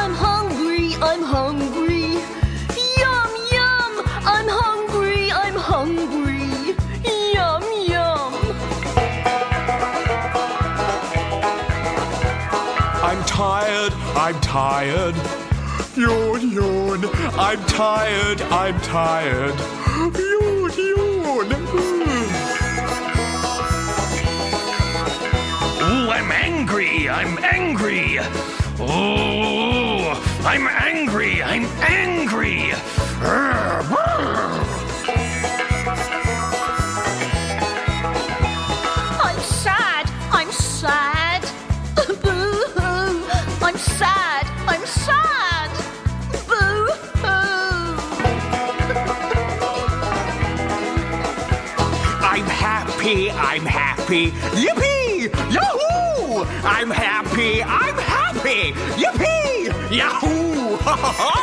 I'm hungry, I'm hungry. Yum, yum. I'm hungry, I'm hungry. Yum, yum. I'm tired, I'm tired. Yawn, yawn. I'm tired, I'm tired. Yawn, yawn. Hmm. I'm angry. I'm angry. Ooh, I'm angry. I'm angry. I'm sad. I'm sad. Boo-hoo. I'm sad. I'm sad. Boo-hoo. I'm happy. I'm happy. Yippee! Yahoo! I'm happy. I'm happy. Yippee! Yahoo!